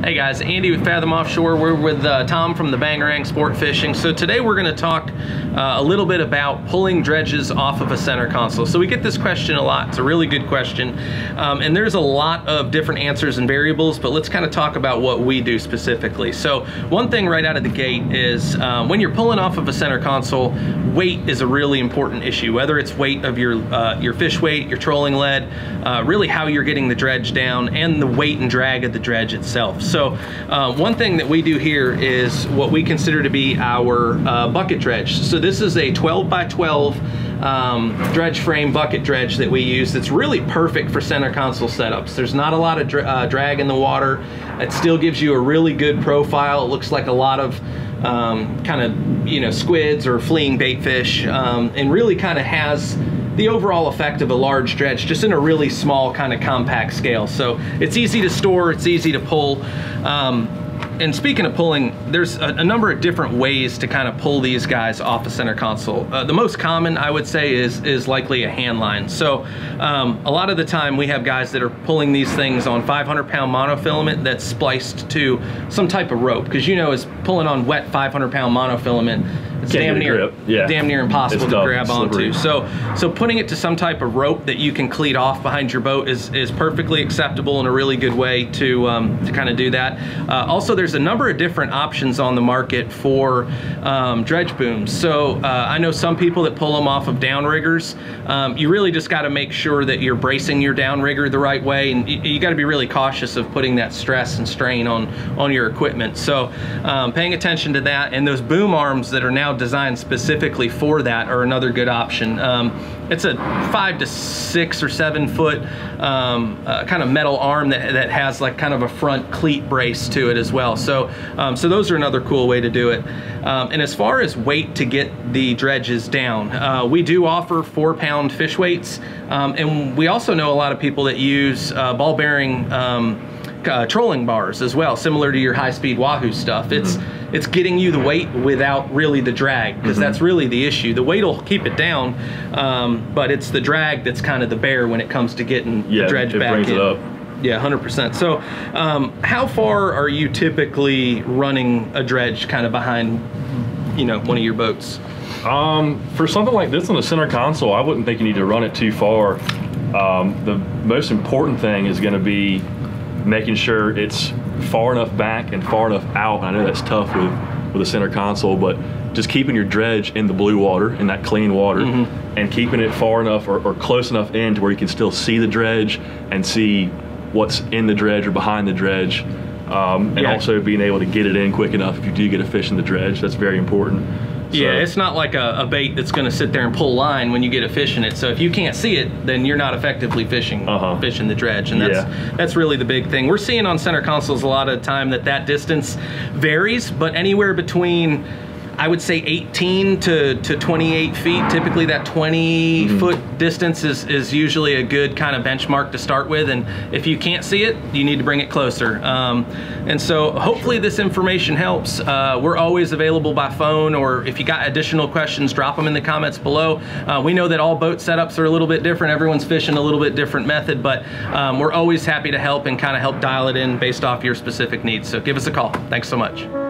Hey guys, Andy with Fathom Offshore. We're with uh, Tom from the Bangarang Sport Fishing. So today we're going to talk uh, a little bit about pulling dredges off of a center console. So we get this question a lot. It's a really good question. Um, and there's a lot of different answers and variables, but let's kind of talk about what we do specifically. So one thing right out of the gate is um, when you're pulling off of a center console, weight is a really important issue. Whether it's weight of your, uh, your fish weight, your trolling lead, uh, really how you're getting the dredge down, and the weight and drag of the dredge itself. So uh, one thing that we do here is what we consider to be our uh, bucket dredge. So this is a 12 by 12 um, dredge frame bucket dredge that we use that's really perfect for center console setups. There's not a lot of dra uh, drag in the water. It still gives you a really good profile. It looks like a lot of um, kind of, you know, squids or fleeing bait fish um, and really kind of has the overall effect of a large dredge just in a really small kind of compact scale. So it's easy to store, it's easy to pull. Um, and speaking of pulling, there's a, a, number of different ways to kind of pull these guys off the center console. Uh, the most common, I would say, is is likely a hand line. So um, a lot of the time we have guys that are pulling these things on 500 pound monofilament that's spliced to some type of rope. Because you know, is pulling on wet 500 pound monofilament it's damn near yeah. damn near impossible it's to grab onto. So so putting it to some type of rope that you can cleat off behind your boat is is perfectly acceptable and a really good way to um, to kind of do that. Uh, also, there's a number of different options on the market for um, dredge booms. So uh, I know some people that pull them off of downriggers. Um, you really just got to make sure that you're bracing your downrigger the right way, and you, you got to be really cautious of putting that stress and strain on on your equipment. So um, paying attention to that and those boom arms that are now designed specifically for that are another good option. Um, it's a five to six or seven foot um, uh, kind of metal arm that, that has like kind of a front cleat brace to it as well. So, um, so those are another cool way to do it. Um, and as far as weight to get the dredges down, uh, we do offer four pound fish weights. Um, and we also know a lot of people that use uh, ball bearing um, uh, trolling bars as well, similar to your high-speed Wahoo stuff. It's mm -hmm. it's getting you the weight without really the drag because mm -hmm. that's really the issue. The weight will keep it down, um, but it's the drag that's kind of the bear when it comes to getting yeah, the dredge back in. It up. Yeah, 100%. So um, how far are you typically running a dredge kind of behind, you know, one of your boats? Um, for something like this on the center console, I wouldn't think you need to run it too far. Um, the most important thing is going to be making sure it's far enough back and far enough out. And I know that's tough with, with a center console, but just keeping your dredge in the blue water, in that clean water, mm-hmm. and keeping it far enough or, or, close enough in to where you can still see the dredge and see what's in the dredge or behind the dredge. Um, and yeah. also being able to get it in quick enough if you do get a fish in the dredge. That's very important. So. Yeah, it's not like a, a bait that's going to sit there and pull line when you get a fish in it. So if you can't see it, then you're not effectively fishing uh-huh. fishing the dredge, and that's yeah. that's really the big thing. We're seeing on center consoles a lot of time that that distance varies, but anywhere between I would say 18 to, to 28 feet. Typically that 20 mm-hmm. foot distance is, is usually a good kind of benchmark to start with. And if you can't see it, you need to bring it closer. Um, and so hopefully this information helps. Uh, we're always available by phone or if you got additional questions, drop them in the comments below. Uh, we know that all boat setups are a little bit different. Everyone's fishing a little bit different method, but um, we're always happy to help and kind of help dial it in based off your specific needs. So give us a call. Thanks so much.